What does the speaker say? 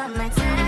got my time.